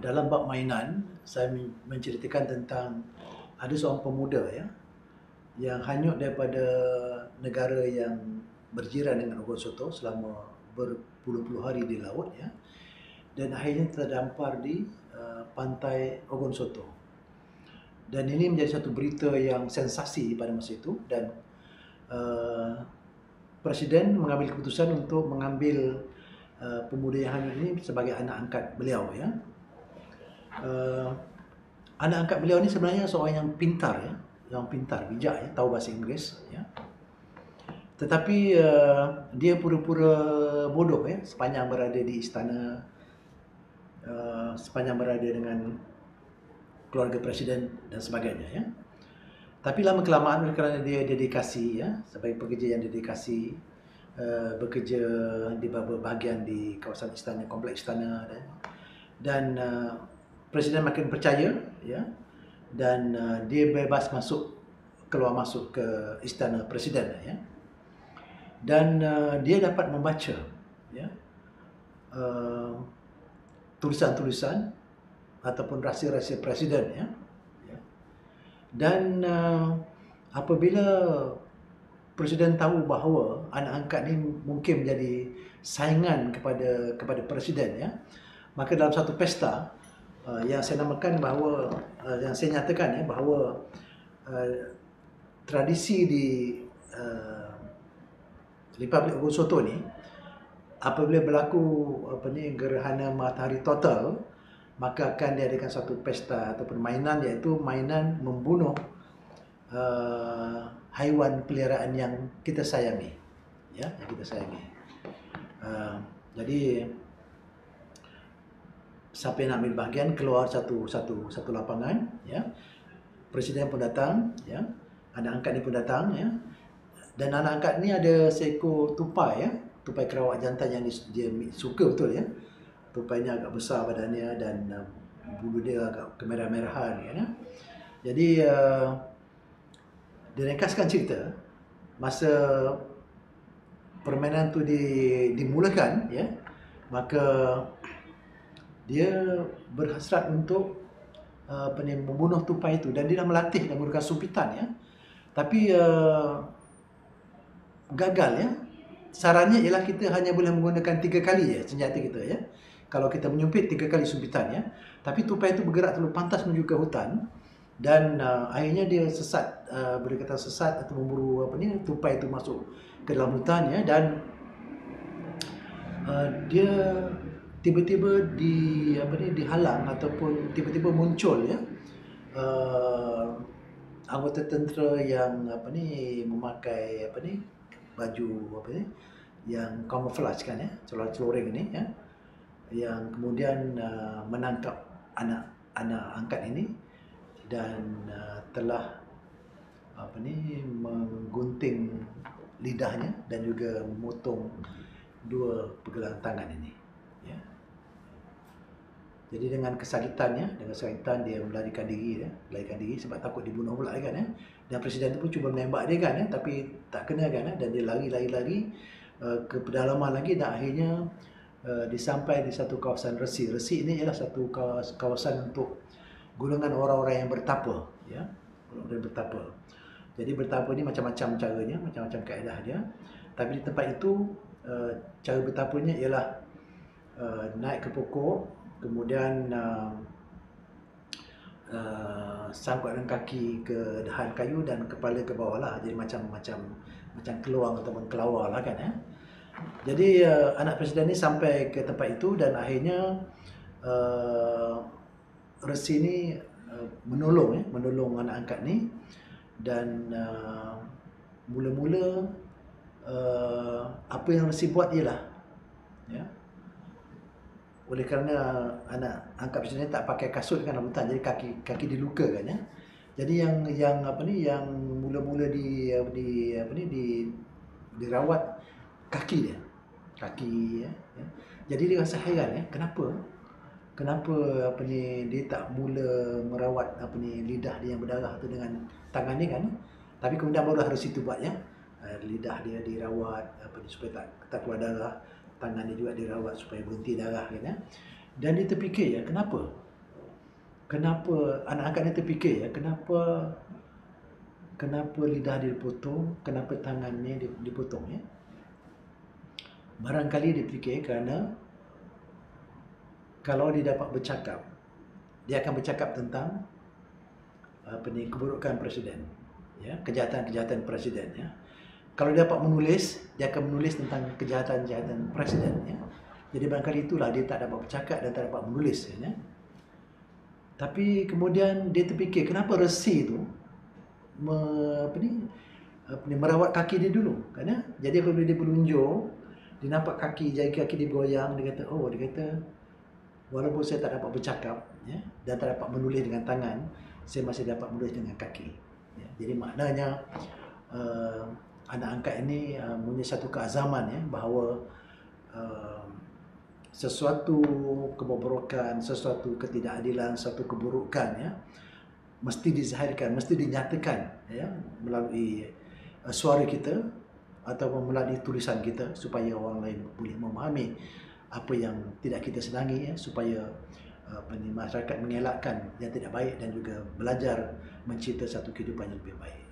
dalam bab mainan saya menceritakan tentang ada seorang pemuda ya yang hanyut daripada negara yang berjiran dengan Ogon Soto selama berpuluh-puluh hari di laut ya dan akhirnya terdampar di uh, pantai Ogon Soto. Dan ini menjadi satu berita yang sensasi pada masa itu dan uh, presiden mengambil keputusan untuk mengambil uh, pemuda yang hanyut ini sebagai anak angkat beliau ya. Uh, anak angkat beliau ini sebenarnya seorang yang pintar ya, yang pintar, bijak ya, tahu bahasa Inggeris ya. Tetapi uh, dia pura-pura bodoh ya sepanjang berada di istana uh, sepanjang berada dengan keluarga presiden dan sebagainya ya. Tapi lama kelamaan kerana dia dedikasi ya sebagai pekerja yang dedikasi uh, bekerja di beberapa bahagian di kawasan istana kompleks istana dan dan uh, presiden makin percaya ya dan uh, dia bebas masuk keluar masuk ke istana presiden ya dan uh, dia dapat membaca ya uh, tulisan-tulisan ataupun rahsia-rahsia presiden ya, ya. dan uh, apabila presiden tahu bahawa anak angkat ni mungkin menjadi saingan kepada kepada presiden ya maka dalam satu pesta uh, yang saya namakan bahawa uh, yang saya nyatakan ya bahawa uh, tradisi di uh, Republik Soto ni apabila berlaku apa ni gerhana matahari total maka akan diadakan satu pesta atau permainan iaitu mainan membunuh uh, haiwan peliharaan yang kita sayangi. Ya yang kita sayangi. Uh, jadi siapa yang nak ambil bahagian keluar satu satu satu lapangan ya. Presiden pun datang ya. Anak angkat ni pun datang ya. Dan anak angkat ni ada seekor tupai ya, tupai kerawak jantan yang dia, suka betul ya. Tupainya agak besar badannya dan uh, bulu dia agak kemerah-merahan ya. Jadi uh, direkaskan cerita. Masa permainan tu di, dimulakan ya, maka dia berhasrat untuk uh, apa ni membunuh tupai itu dan dia dah melatih dan menggunakan sumpitan ya. Tapi uh, gagal ya. Sarannya ialah kita hanya boleh menggunakan tiga kali ya senjata kita ya. Kalau kita menyumpit tiga kali sumpitan ya. Tapi tupai itu bergerak terlalu pantas menuju ke hutan dan uh, akhirnya dia sesat uh, boleh kata sesat atau memburu apa ni tupai itu masuk ke dalam hutan ya dan uh, dia tiba-tiba di apa ni dihalang ataupun tiba-tiba muncul ya. Uh, anggota tentera yang apa ni memakai apa ni baju apa ni yang camouflage kan ya celoreng ini ya. Yang kemudian uh, menangkap anak anak angkat ini dan uh, telah apa ni menggunting lidahnya dan juga memotong dua pergelangan tangan ini jadi dengan kesakitannya, dengan kesakitan dia melarikan diri ya, melarikan diri sebab takut dibunuh pula kan ya. Dan presiden itu pun cuba menembak dia kan ya, tapi tak kena kan ya dan dia lari-lari-lari uh, ke pedalaman lagi dan akhirnya uh, disampai di satu kawasan resi. Resi ini ialah satu kawasan untuk golongan orang-orang yang bertapa ya. Orang yang bertapa. Jadi bertapa ni macam-macam caranya, macam-macam kaedah dia. Tapi di tempat itu uh, cara bertapanya ialah uh, naik ke pokok kemudian uh, uh, sangkutkan kaki ke dahan kayu dan kepala ke bawah lah jadi macam macam macam keluang ataupun kelawar lah kan ya. Jadi uh, anak presiden ni sampai ke tempat itu dan akhirnya uh, resi ni uh, menolong ya, menolong anak angkat ni dan uh, mula-mula uh, apa yang resi buat ialah ya oleh kerana anak angkat presiden tak pakai kasut kan rambutan jadi kaki kaki diluka kan ya. Jadi yang yang apa ni yang mula-mula di di apa ni di dirawat kaki dia. Kaki ya, ya. jadi dia rasa hairan ya. Kenapa? Kenapa apa ni dia tak mula merawat apa ni lidah dia yang berdarah tu dengan tangan dia kan? Tapi kemudian baru harus itu buat ya. Eh, lidah dia dirawat apa ni supaya tak tak keluar darah tangan dia juga dirawat supaya berhenti darah kan ya. Dan dia terfikir ya kenapa? kenapa anak-anak ni terfikir ya? Kenapa kenapa lidah dia dipotong? Kenapa tangannya dipotong ya? Barangkali dia fikir kerana kalau dia dapat bercakap dia akan bercakap tentang apa ni keburukan presiden ya? Kejahatan-kejahatan presiden ya kalau dia dapat menulis dia akan menulis tentang kejahatan-kejahatan presiden ya jadi barangkali itulah dia tak dapat bercakap dan tak dapat menulis ya tapi kemudian dia terfikir kenapa resi itu me, apa ni apa ni merawat kaki dia dulu kan ya? jadi apabila dia berlunjur dia nampak kaki jari kaki dia goyang dia kata oh dia kata walaupun saya tak dapat bercakap ya dan tak dapat menulis dengan tangan saya masih dapat menulis dengan kaki ya. jadi maknanya uh, anak angkat ini uh, punya satu keazaman ya bahawa uh, sesuatu kebobrokan, sesuatu ketidakadilan, sesuatu keburukan ya mesti dizahirkan, mesti dinyatakan ya melalui uh, suara kita atau melalui tulisan kita supaya orang lain boleh memahami apa yang tidak kita senangi ya supaya uh, masyarakat mengelakkan yang tidak baik dan juga belajar mencipta satu kehidupan yang lebih baik.